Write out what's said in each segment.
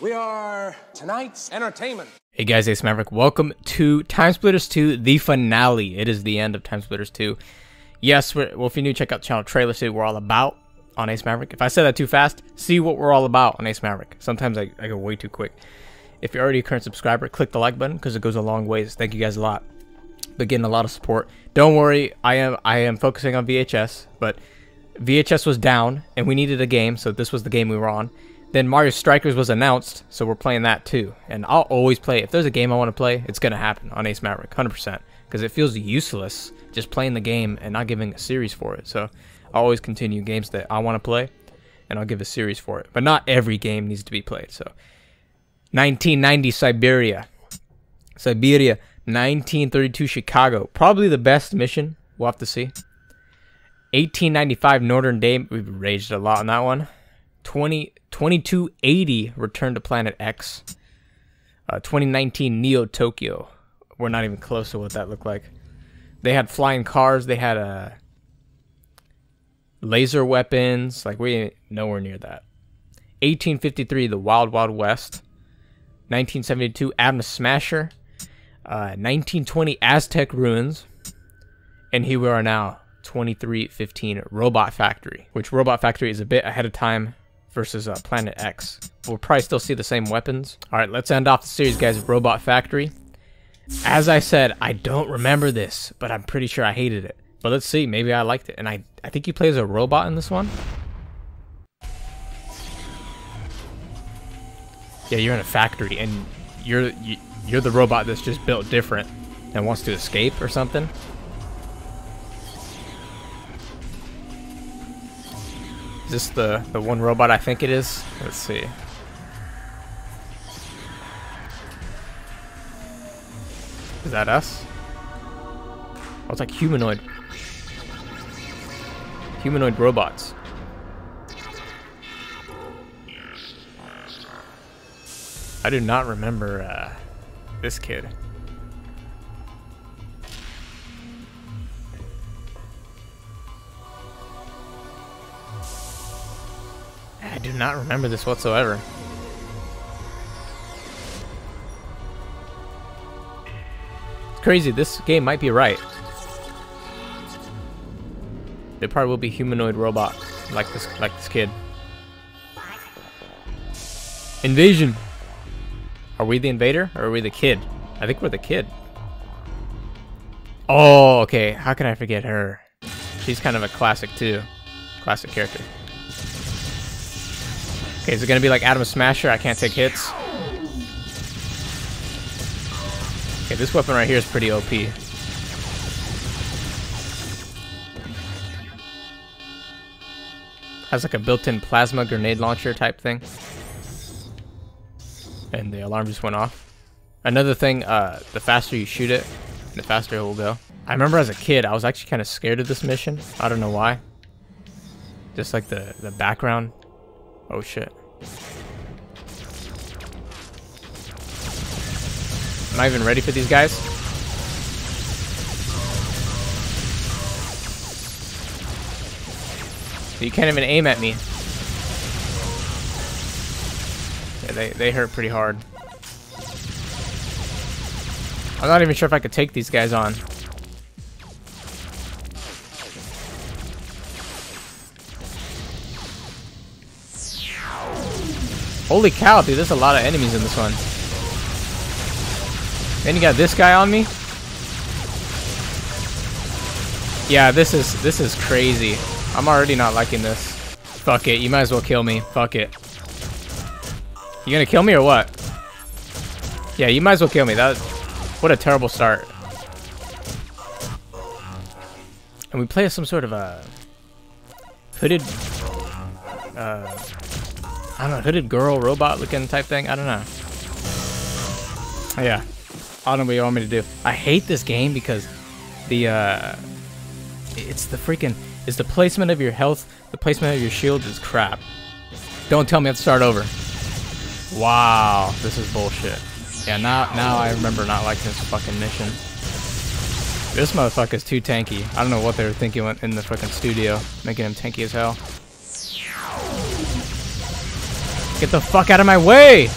We are tonight's entertainment. Hey guys, Ace Maverick. Welcome to Time Splitters 2, the finale. It is the end of Time Splitters 2. Yes, well, if you're new, check out the channel trailer, see what we're all about on Ace Maverick. If I said that too fast, see what we're all about on Ace Maverick. Sometimes I, I go way too quick. If you're already a current subscriber, click the like button because it goes a long ways. Thank you guys a lot. But getting a lot of support. Don't worry, I am I am focusing on VHS, but VHS was down and we needed a game, so this was the game we were on. Then Mario Strikers was announced, so we're playing that too. And I'll always play. If there's a game I want to play, it's going to happen on Ace Maverick, 100%. Because it feels useless just playing the game and not giving a series for it. So I'll always continue games that I want to play, and I'll give a series for it. But not every game needs to be played. So 1990 Siberia. Siberia. 1932 Chicago. Probably the best mission. We'll have to see. 1895 Northern Day. We've raged a lot on that one. 20, 2280 Return to Planet X. Uh, 2019 Neo Tokyo. We're not even close to what that looked like. They had flying cars. They had uh, laser weapons. Like we ain't nowhere near that. 1853 The Wild Wild West. 1972 Atom Smasher. Uh, 1920 Aztec Ruins. And here we are now. 2315 Robot Factory, which Robot Factory is a bit ahead of time versus uh, Planet X. We'll probably still see the same weapons. All right, let's end off the series, guys, with Robot Factory. As I said, I don't remember this, but I'm pretty sure I hated it. But let's see, maybe I liked it. And I, I think you play as a robot in this one. Yeah, you're in a factory, and you're you, you're the robot that's just built different and wants to escape or something. This the, the one robot I think it is? Let's see. Is that us? Oh, it's like humanoid. Humanoid robots. I do not remember uh, this kid. Not remember this whatsoever. It's crazy, this game might be right. There probably will be humanoid robot like this like this kid. Invasion! Are we the invader or are we the kid? I think we're the kid. Oh, okay. How can I forget her? She's kind of a classic too. Classic character. Okay, is it gonna be like Atom Smasher? I can't take hits. Okay, this weapon right here is pretty OP. Has like a built-in plasma grenade launcher type thing. And the alarm just went off. Another thing, uh, the faster you shoot it, the faster it will go. I remember as a kid, I was actually kind of scared of this mission. I don't know why. Just like the, the background Oh shit. Am I even ready for these guys? You can't even aim at me. Yeah, they, they hurt pretty hard. I'm not even sure if I could take these guys on. Holy cow, dude, there's a lot of enemies in this one. And you got this guy on me. Yeah, this is this is crazy. I'm already not liking this. Fuck it, you might as well kill me. Fuck it. You gonna kill me or what? Yeah, you might as well kill me. That what a terrible start. And we play some sort of a hooded uh I don't know, hooded girl, robot looking type thing. I don't know. Yeah. I don't know what you want me to do. I hate this game because the, uh, it's the freaking, is the placement of your health, the placement of your shield is crap. Don't tell me I have to start over. Wow, this is bullshit. Yeah, now, now I remember not liking this fucking mission. This motherfucker's too tanky. I don't know what they were thinking in the fucking studio, making him tanky as hell. Get the fuck out of my way!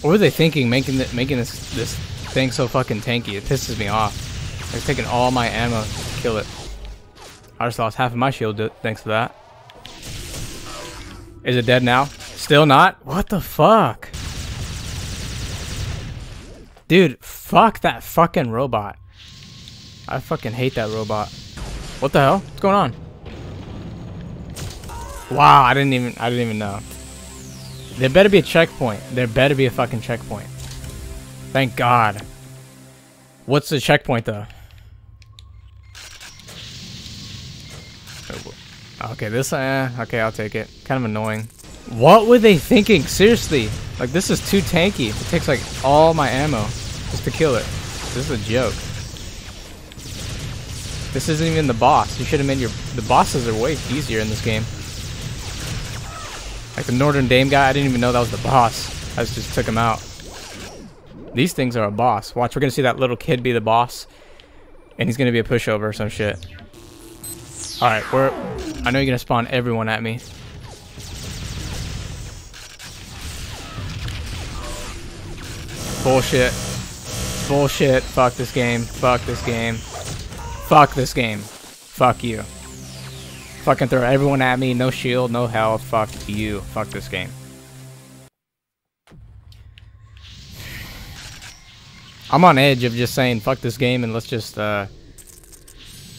What were they thinking making the, making this this thing so fucking tanky? It pisses me off. They're taking all my ammo to kill it. I just lost half of my shield thanks to that. Is it dead now? Still not? What the fuck? Dude, fuck that fucking robot. I fucking hate that robot. What the hell? What's going on? Wow, I didn't even I didn't even know. There better be a checkpoint. There better be a fucking checkpoint. Thank God. What's the checkpoint though? Okay, this, uh, okay, I'll take it. Kind of annoying. What were they thinking? Seriously. Like, this is too tanky. It takes, like, all my ammo just to kill it. This is a joke. This isn't even the boss. You should have made your... The bosses are way easier in this game. Like the Northern Dame guy, I didn't even know that was the boss. I just took him out. These things are a boss. Watch, we're gonna see that little kid be the boss. And he's gonna be a pushover or some shit. Alright, we're... I know you're gonna spawn everyone at me. Bullshit. Bullshit. Fuck this game. Fuck this game. Fuck this game. Fuck you. Fucking throw everyone at me, no shield, no health, fuck you. Fuck this game. I'm on edge of just saying fuck this game and let's just uh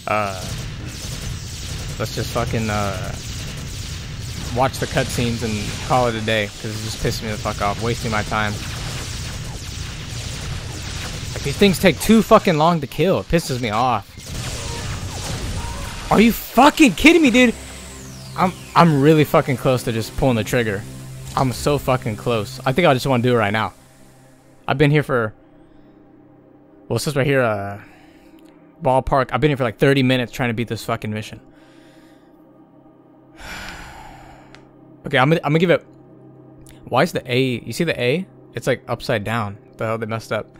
uh let's just fucking uh watch the cutscenes and call it a day because it's just pissing me the fuck off, wasting my time. Like these things take too fucking long to kill. It pisses me off. Are you fucking kidding me, dude? I'm I'm really fucking close to just pulling the trigger. I'm so fucking close. I think I just want to do it right now. I've been here for well, since right here, uh, ballpark. I've been here for like 30 minutes trying to beat this fucking mission. okay, I'm gonna I'm gonna give it. Why is the A? You see the A? It's like upside down. The hell they messed up.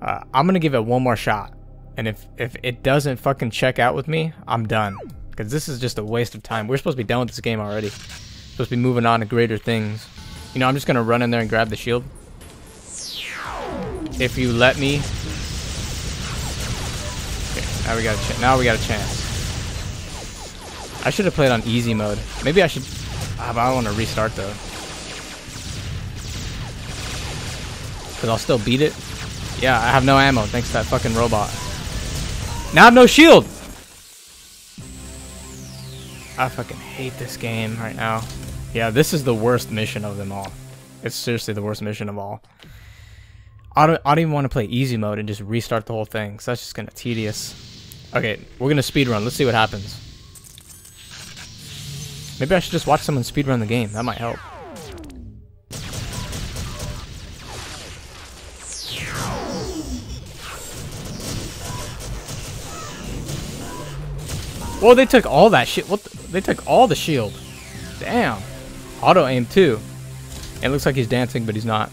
Uh, I'm gonna give it one more shot. And if, if it doesn't fucking check out with me, I'm done. Because this is just a waste of time. We're supposed to be done with this game already. Supposed to be moving on to greater things. You know, I'm just going to run in there and grab the shield. If you let me. Okay, now we got a now we got a chance. I should have played on easy mode. Maybe I should. Ah, I don't want to restart though. Because I'll still beat it. Yeah, I have no ammo thanks to that fucking robot. Now I have no shield! I fucking hate this game right now. Yeah, this is the worst mission of them all. It's seriously the worst mission of all. I don't, I don't even want to play easy mode and just restart the whole thing, because that's just kind of tedious. Okay, we're going to speedrun. Let's see what happens. Maybe I should just watch someone speedrun the game. That might help. Well, they took all that shit. What? The, they took all the shield. Damn. Auto aim too. It looks like he's dancing, but he's not.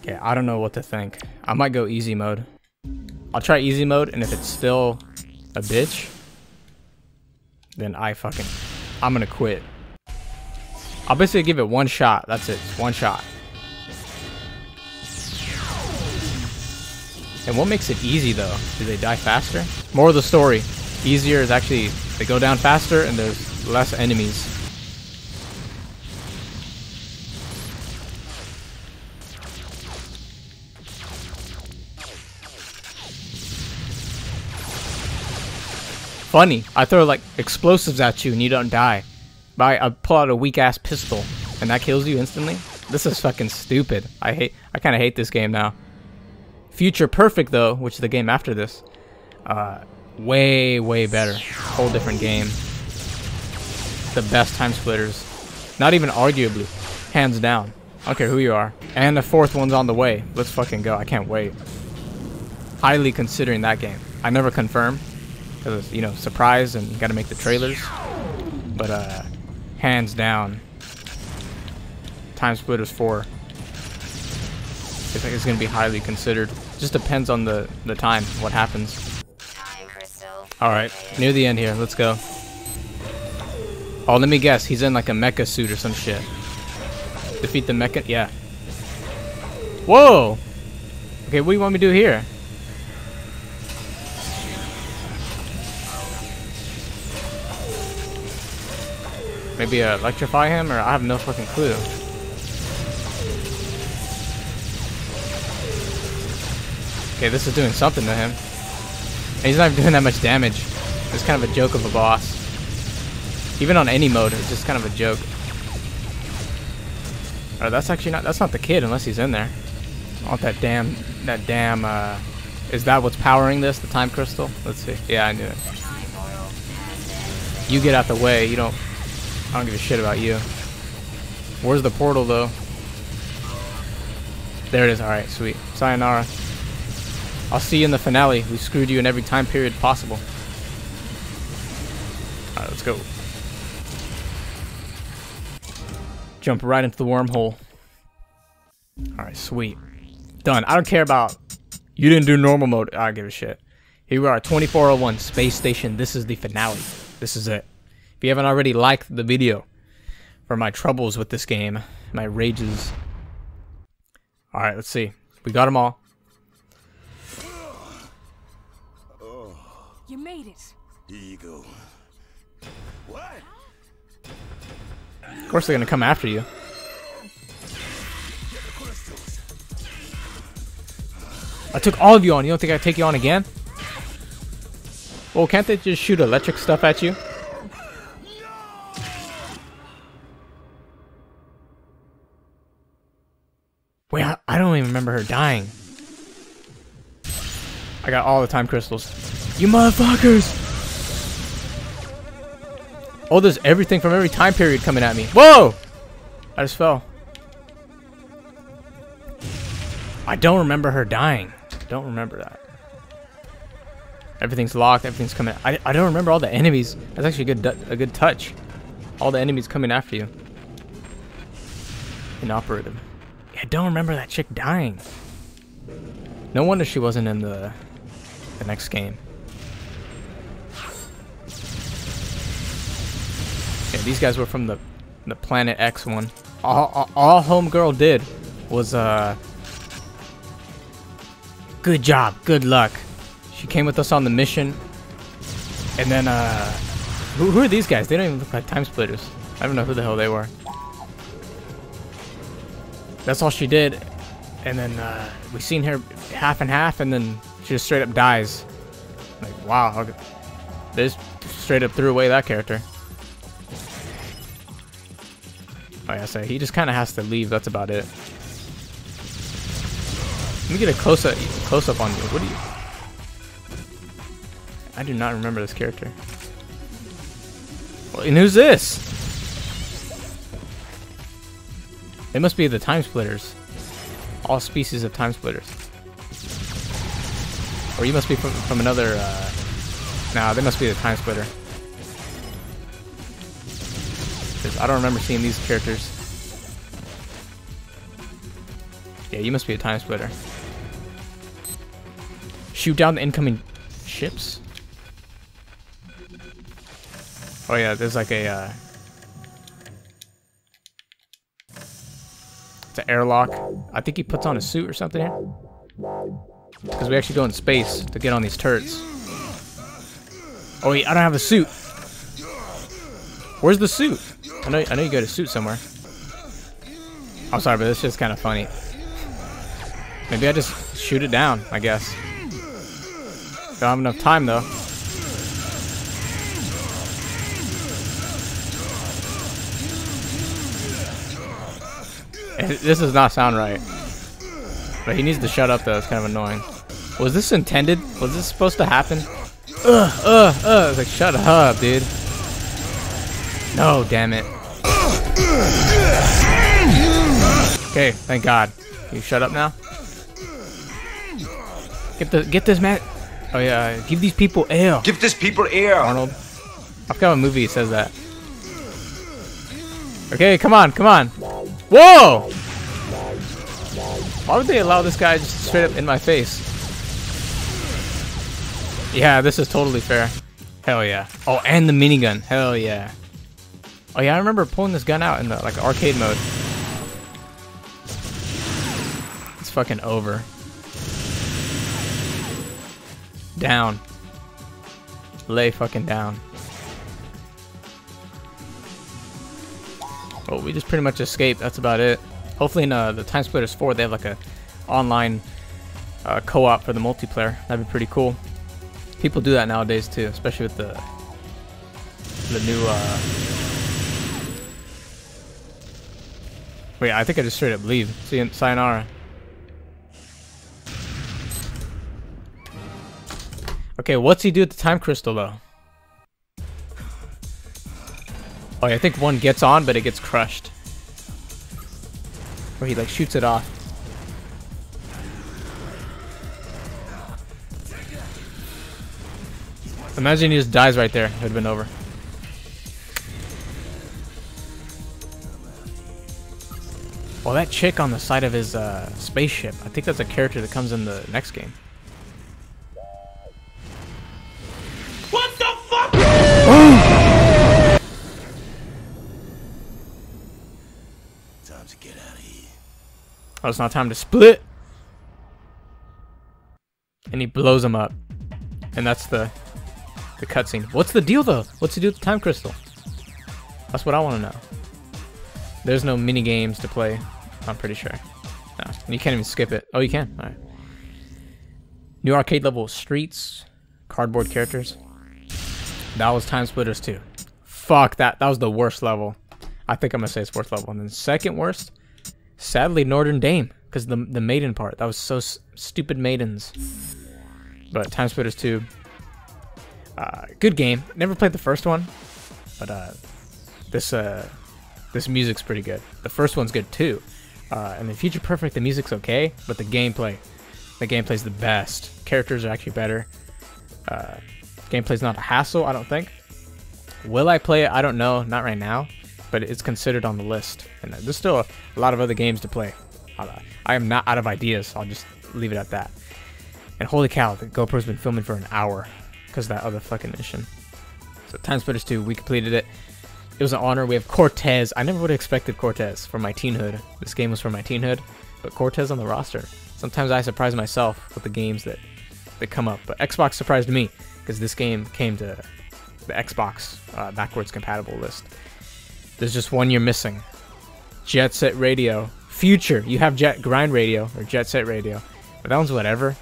Okay, I don't know what to think. I might go easy mode. I'll try easy mode, and if it's still a bitch, then I fucking, I'm gonna quit. I'll basically give it one shot. That's it. One shot. And what makes it easy though? Do they die faster? More of the story easier is actually they go down faster and there's less enemies. Funny, I throw like explosives at you and you don't die. But I, I pull out a weak ass pistol and that kills you instantly. This is fucking stupid. I hate. I kind of hate this game now. Future Perfect though, which is the game after this. Uh, way, way better. Whole different game. The best time splitters. Not even arguably. Hands down. I don't care who you are. And the fourth one's on the way. Let's fucking go. I can't wait. Highly considering that game. I never confirm. Because, you know, surprise and gotta make the trailers. But, uh, hands down. Time Splitters 4. I think it's gonna be highly considered. Just depends on the, the time, what happens. Alright, near the end here. Let's go. Oh, let me guess. He's in like a mecha suit or some shit. Defeat the mecha? Yeah. Whoa! Okay, what do you want me to do here? Maybe uh, electrify him, or I have no fucking clue. Okay, this is doing something to him. And he's not even doing that much damage. It's kind of a joke of a boss. Even on any mode, it's just kind of a joke. Oh, that's actually not, that's not the kid unless he's in there. I want that damn, that damn, uh, is that what's powering this, the time crystal? Let's see. Yeah, I knew it. You get out the way, you don't, I don't give a shit about you. Where's the portal though? There it is, alright, sweet. Sayonara. I'll see you in the finale. We screwed you in every time period possible. Alright, let's go. Jump right into the wormhole. Alright, sweet. Done. I don't care about... You didn't do normal mode. I don't give a shit. Here we are, 2401 Space Station. This is the finale. This is it. If you haven't already liked the video for my troubles with this game, my rages. Alright, let's see. We got them all. You made it. Here you go. What? Of course they're gonna come after you. I took all of you on. You don't think I take you on again? Well, can't they just shoot electric stuff at you? Wait, I, I don't even remember her dying. I got all the time crystals. You motherfuckers! Oh, there's everything from every time period coming at me. Whoa! I just fell. I don't remember her dying. Don't remember that. Everything's locked. Everything's coming. I, I don't remember all the enemies. That's actually a good a good touch. All the enemies coming after you. Inoperative. Yeah, I don't remember that chick dying. No wonder she wasn't in the the next game. Yeah, these guys were from the the Planet X one. All, all, all Homegirl did was uh good job, good luck. She came with us on the mission, and then uh who, who are these guys? They don't even look like time splitters. I don't know who the hell they were. That's all she did, and then uh, we seen her half and half, and then she just straight up dies. Like wow, okay. just straight up threw away that character. Like I say, he just kind of has to leave. That's about it. Let me get a close up, close up on you. What are you? I do not remember this character. Well, and who's this? They must be the time splitters. All species of time splitters. Or you must be from, from another. Uh... Nah, they must be the time splitter. Because I don't remember seeing these characters. Yeah, you must be a time splitter. Shoot down the incoming ships? Oh yeah, there's like a, uh... It's an airlock. I think he puts on a suit or something here. Because we actually go in space to get on these turrets. Oh wait, I don't have a suit. Where's the suit? I know, I know you got a suit somewhere. I'm sorry, but this just kind of funny. Maybe I just shoot it down, I guess. Don't have enough time, though. This does not sound right. But he needs to shut up, though. It's kind of annoying. Was this intended? Was this supposed to happen? Ugh, ugh, ugh. It's like, shut up, dude. No, damn it. Okay, thank God. You shut up now? Get the get this man. Oh yeah, uh, give these people air. Give these people air. Arnold. I've got a movie says that. Okay, come on, come on. Whoa! Why would they allow this guy just straight up in my face? Yeah, this is totally fair. Hell yeah. Oh, and the minigun. Hell yeah. Oh yeah, I remember pulling this gun out in the like arcade mode. It's fucking over. Down. Lay fucking down. Well, we just pretty much escaped. That's about it. Hopefully in uh, the Time Splitters 4, they have like a online uh, co-op for the multiplayer. That'd be pretty cool. People do that nowadays too, especially with the the new. Uh... Wait, I think I just straight up leave. See you, sayonara. Okay, what's he do with the time crystal though? Oh, yeah, I think one gets on, but it gets crushed. Or he like shoots it off. Imagine he just dies right there. It would have been over. Well, that chick on the side of his uh, spaceship, I think that's a character that comes in the next game. What the fuck? Time to get out of here. Oh, it's not time to split. And he blows him up. And that's the the cutscene. What's the deal though? What's to do with the time crystal? That's what I want to know. There's no mini games to play. I'm pretty sure. No, you can't even skip it. Oh, you can. All right. New arcade level streets, cardboard characters. That was Time Splitters 2. Fuck that. That was the worst level. I think I'm gonna say it's worst level. And then second worst, sadly, Northern Dame, because the the maiden part. That was so stupid maidens. But Time Splitters 2, uh, good game. Never played the first one, but uh, this uh, this music's pretty good. The first one's good too. Uh, and the Future Perfect, the music's okay, but the gameplay, the gameplay's the best. Characters are actually better. Uh, gameplay's not a hassle, I don't think. Will I play it? I don't know. Not right now, but it's considered on the list. And there's still a, a lot of other games to play. Uh, I am not out of ideas. I'll just leave it at that. And holy cow, the GoPro's been filming for an hour because of that other fucking mission. So Time Splitters 2, we completed it. It was an honor. We have Cortez. I never would have expected Cortez for my teenhood. This game was for my teenhood, but Cortez on the roster. Sometimes I surprise myself with the games that, that come up, but Xbox surprised me because this game came to the Xbox uh, backwards compatible list. There's just one you're missing. Jet Set Radio. Future. You have Jet Grind Radio or Jet Set Radio, but that one's whatever.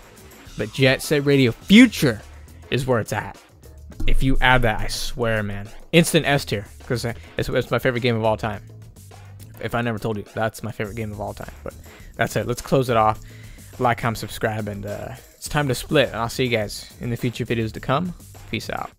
But Jet Set Radio Future is where it's at. If you add that, I swear, man, instant S tier because it's, it's my favorite game of all time. If I never told you, that's my favorite game of all time. But that's it. Let's close it off. Like, comment, subscribe, and uh, it's time to split. And I'll see you guys in the future videos to come. Peace out.